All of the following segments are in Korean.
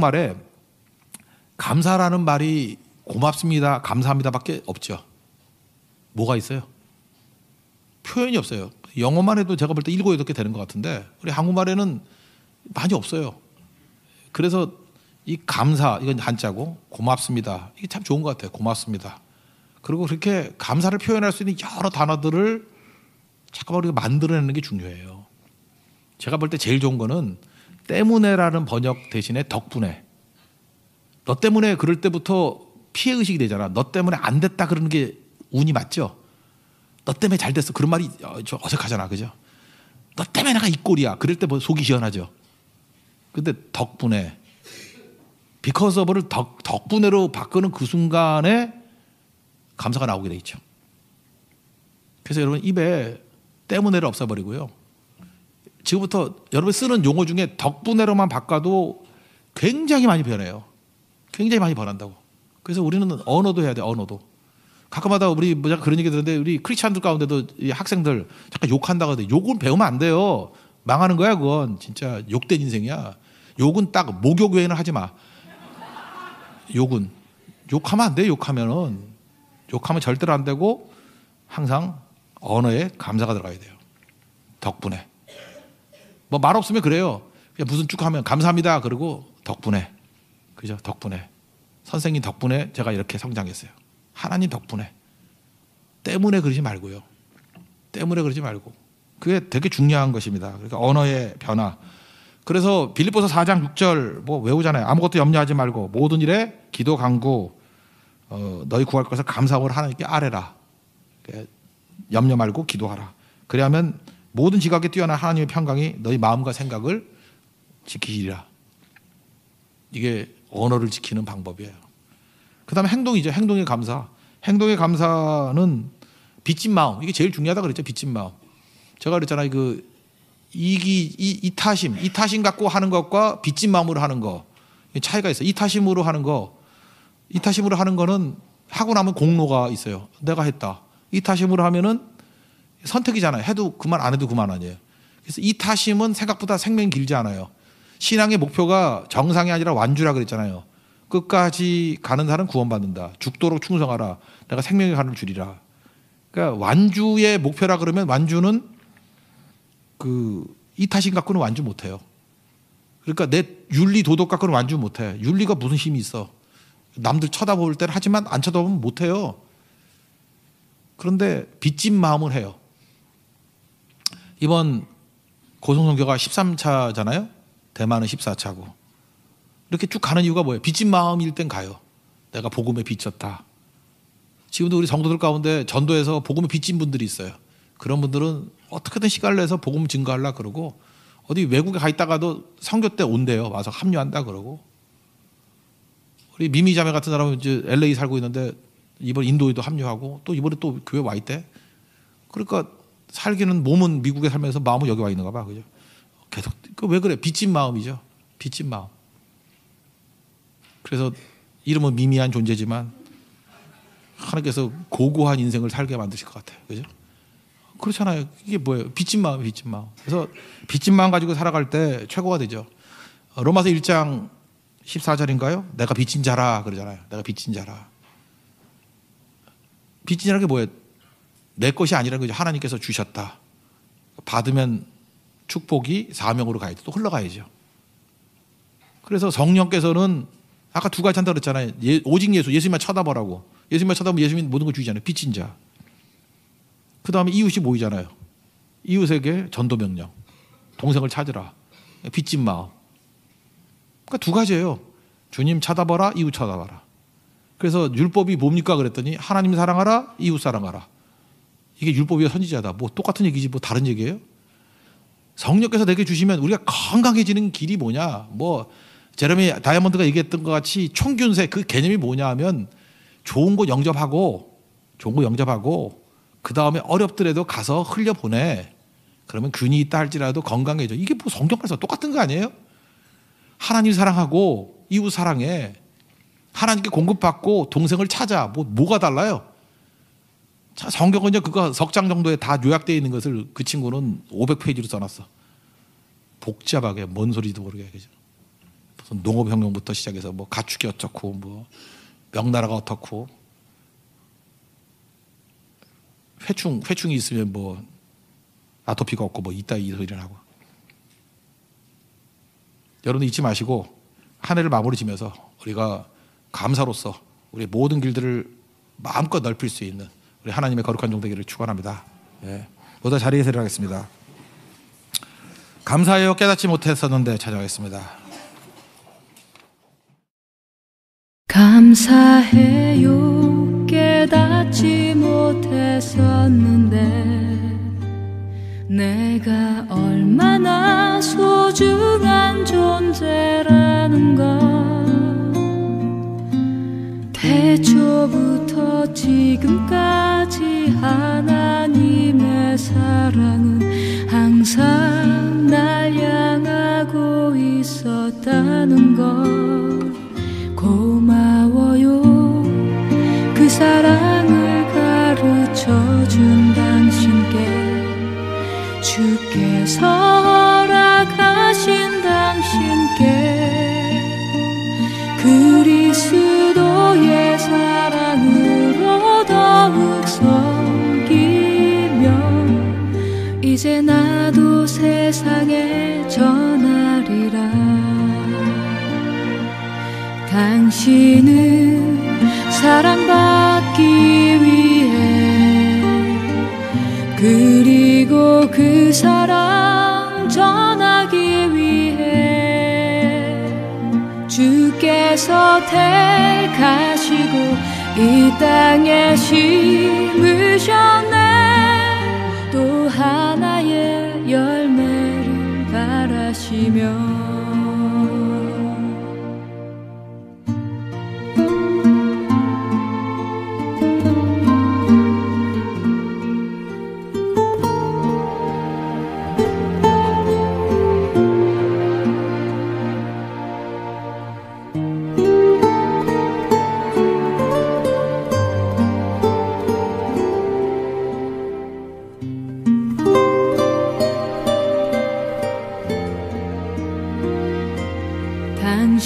말에 감사라는 말이 고맙습니다, 감사합니다밖에 없죠. 뭐가 있어요? 표현이 없어요. 영어만 해도 제가 볼 때 일곱 여덟 개 되는 것 같은데 우리 한국말에는 많이 없어요. 그래서 이 감사 이건 한자고 고맙습니다. 이게 참 좋은 것 같아요. 고맙습니다. 그리고 그렇게 감사를 표현할 수 있는 여러 단어들을 잠깐만 우리가 만들어내는 게 중요해요. 제가 볼 때 제일 좋은 거는 때문에라는 번역 대신에 덕분에 너 때문에 그럴 때부터 피해 의식이 되잖아. 너 때문에 안 됐다 그러는 게 운이 맞죠. 너 때문에 잘 됐어 그런 말이 어, 좀 어색하잖아, 그죠? 너 때문에 내가 이 꼴이야. 그럴 때 뭐 속이 시원하죠. 근데 덕분에 because of를 덕, 덕분에로 바꾸는 그 순간에 감사가 나오게 돼 있죠. 그래서 여러분 입에 때문에를 없애버리고요. 지금부터 여러분 쓰는 용어 중에 덕분에로만 바꿔도 굉장히 많이 변해요. 굉장히 많이 변한다고. 그래서 우리는 언어도 해야 돼, 언어도. 가끔마다 우리 뭐 그런 얘기 들었는데 우리 크리스찬들 가운데도 이 학생들 잠깐 욕한다고 하는데 욕은 배우면 안 돼요. 망하는 거야, 그건. 진짜 욕된 인생이야. 욕은 딱 목욕 외에는 하지 마. 욕은. 욕하면 안 돼, 욕하면은. 욕하면 절대로 안 되고 항상 언어에 감사가 들어가야 돼요. 덕분에. 뭐 말 없으면 그래요. 그냥 무슨 쭉 하면 감사합니다. 그러고 덕분에. 그죠? 덕분에. 선생님 덕분에 제가 이렇게 성장했어요. 하나님 덕분에. 때문에 그러지 말고요. 때문에 그러지 말고. 그게 되게 중요한 것입니다. 그러니까 언어의 변화. 그래서 빌립보서 4장 6절 뭐 외우잖아요. 아무것도 염려하지 말고 모든 일에 기도 강구 어, 너희 구할 것을 감사함으로 하나님께 아뢰라. 염려 말고 기도하라. 그래야면 모든 지각에 뛰어난 하나님의 평강이 너희 마음과 생각을 지키리라. 이게 언어를 지키는 방법이에요. 그 다음에 행동이죠. 행동의 감사. 행동의 감사는 빚진 마음. 이게 제일 중요하다 그랬죠. 빚진 마음. 제가 그랬잖아요. 그 이기 이, 이타심, 이타심 갖고 하는 것과 빚진 마음으로 하는 거 차이가 있어요. 이타심으로 하는 거, 이타심으로 하는 거는 하고 나면 공로가 있어요. 내가 했다. 이타심으로 하면은 선택이잖아요. 해도 그만 안 해도 그만 아니에요. 그래서 이 타심은 생각보다 생명이 길지 않아요. 신앙의 목표가 정상이 아니라 완주라 그랬잖아요. 끝까지 가는 사람 구원받는다. 죽도록 충성하라. 내가 생명의 간을 줄이라. 그러니까 완주의 목표라 그러면 완주는 그 이타심 갖고는 완주 못해요. 그러니까 내 윤리 도덕 갖고는 완주 못해. 윤리가 무슨 힘이 있어? 남들 쳐다볼 때는 하지만 안 쳐다보면 못해요. 그런데 빚진 마음을 해요. 이번 고성선교가 13차잖아요. 대만은 14차고. 이렇게 쭉 가는 이유가 뭐예요? 빚진 마음일 땐 가요. 내가 복음에 빚졌다. 지금도 우리 성도들 가운데 전도에서 복음에 빚진 분들이 있어요. 그런 분들은 어떻게든 시간을 내서 복음 증거하려 그러고 어디 외국에 가 있다가도 성교 때 온대요. 와서 합류한다 그러고. 우리 미미 자매 같은 사람은 이제 LA 살고 있는데 이번 인도에도 합류하고 또 이번에 또 교회 와 있대. 그러니까 살기는 몸은 미국에 살면서 마음은 여기 와 있는가 봐. 그죠? 계속 그 왜 그래? 빚진 마음이죠. 빚진 마음. 그래서 이름은 미미한 존재지만 하나님께서 고고한 인생을 살게 만드실 것 같아요. 그죠? 그렇잖아요. 이게 뭐예요? 빚진 마음, 빚진 마음. 그래서 빚진 마음 가지고 살아갈 때 최고가 되죠. 로마서 1장 14절인가요? 내가 빚진 자라 그러잖아요. 내가 빚진 자라. 빚진 자라는 게 뭐예요? 내 것이 아니라는 거죠. 하나님께서 주셨다. 받으면 축복이 사명으로 가야 돼. 또 흘러가야죠. 그래서 성령께서는 아까 두 가지 한다 그랬잖아요. 예, 오직 예수, 예수님만 쳐다보라고. 예수님만 쳐다보면 예수님 모든 걸 주잖아요. 빚진 자. 그 다음에 이웃이 모이잖아요. 이웃에게 전도 명령. 동생을 찾으라. 빚진 마음. 그러니까 두 가지예요. 주님 쳐다봐라, 이웃 쳐다봐라. 그래서 율법이 뭡니까 그랬더니 하나님 사랑하라, 이웃 사랑하라. 이게 율법이야 선지자다. 뭐 똑같은 얘기지 뭐 다른 얘기예요? 성령께서 내게 주시면 우리가 건강해지는 길이 뭐냐? 뭐 제레미 다이아몬드가 얘기했던 것 같이 총균세 그 개념이 뭐냐 하면 좋은 거 영접하고 좋은 거 영접하고 그 다음에 어렵더라도 가서 흘려보내. 그러면 균이 있다 할지라도 건강해져. 이게 뭐 성경 말씀 똑같은 거 아니에요? 하나님 사랑하고 이웃 사랑해. 하나님께 공급받고 동생을 찾아. 뭐, 뭐가 달라요? 자, 성경은요, 그거 석장 정도에 다 요약되어 있는 것을 그 친구는 500페이지로 써놨어. 복잡하게, 뭔 소리도 모르게. 그죠? 농업혁명부터 시작해서 뭐 가축이 어떻고 뭐 명나라가 어떻고 회충 회충이 있으면 뭐 아토피가 없고 뭐 이따 이 소리를 하고 여러분 잊지 마시고 한 해를 마무리 지면서 우리가 감사로서 우리 모든 길들을 마음껏 넓힐 수 있는 우리 하나님의 거룩한 종되기를 축원합니다. 예. 모두 자리에서 일어나겠습니다. 감사해요 깨닫지 못했었는데 찾아가겠습니다. 감사해요 깨닫지 못했었는데 내가 얼마나 소중한 존재라는 걸 태초부터 지금 당신은 사랑받기 위해 그리고 그 사랑 전하기 위해 주께서 택하시고 이 땅에 심으셨네. 또 하나의 열매를 바라시며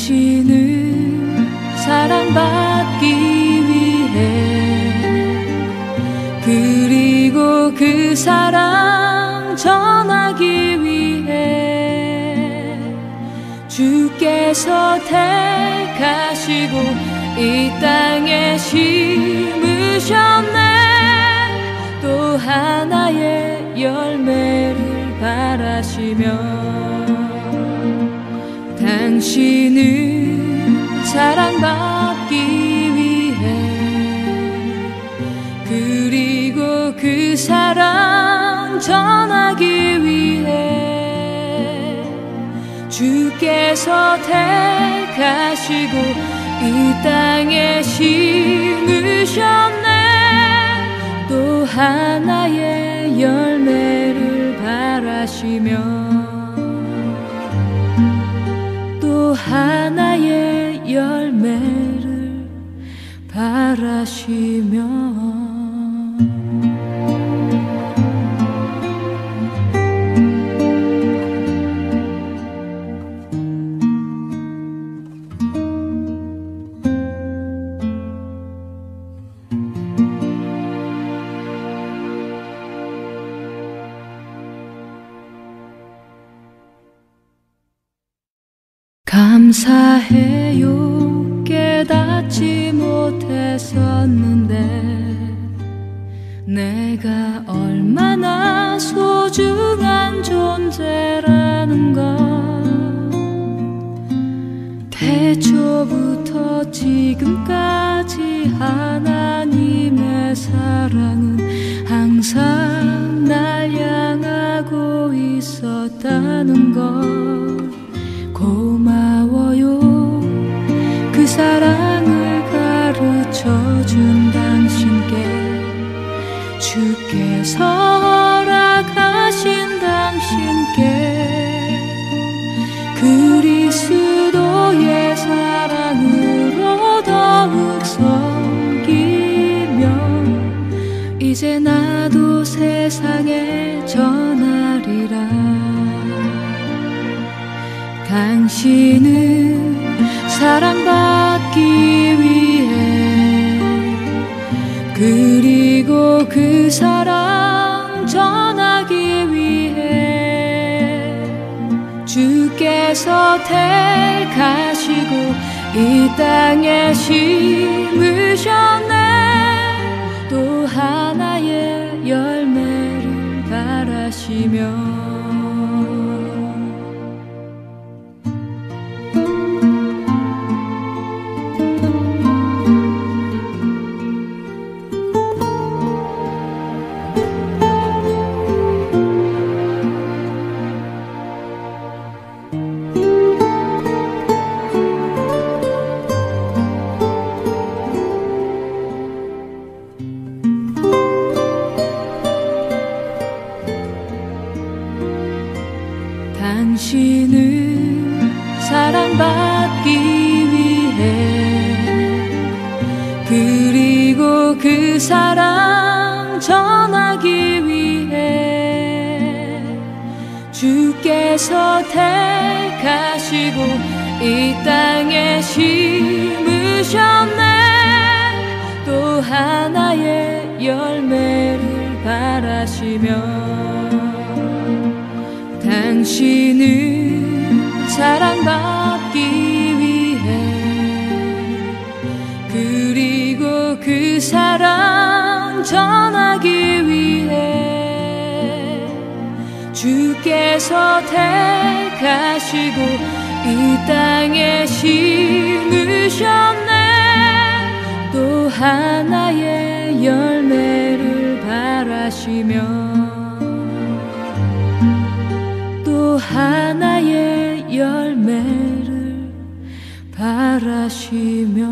당신은 사랑받기 위해 그리고 그 사랑 전하기 위해 주께서 택하시고 이 땅에 심으셨네. 또 하나의 열매를 바라시며 당신은 사랑받기 위해 그리고 그 사랑 전하기 위해 주께서 택하시고 이 땅에 심으셨네. 또 하나의 열매를 바라시며 또 하나의 열매를 바라시며 감사해요. 깨닫지 못했었는데 내가 얼마나 소중한 존재라는 걸. 태초부터 지금까지 하나님의 사랑은 항상 날 향하고 있었다는 걸 사랑을 가르쳐 준 당신께 주께서 허락하신 당신께 그리스도의 사랑으로 더욱 섬기며 이제 나도 세상에 전하리라. 당신은 사랑받 사랑 전하기 위해 주께서 택하시고 이 땅에 심으셨네. 또 하나의 열매를 바라시며 당신을 사랑받기 위해 그리고 그 사랑 전하기 위해 주께서 택하시고 이 땅에 심으셨네. 또 하나의 열매를 바라시며 당신을 사랑받기 위해 그리고 그 사랑 전하기 위해 주께서 택하시고 이 땅에 심으셨네. 또 하나의 열매를 바라시며 하나의 열매를 바라시며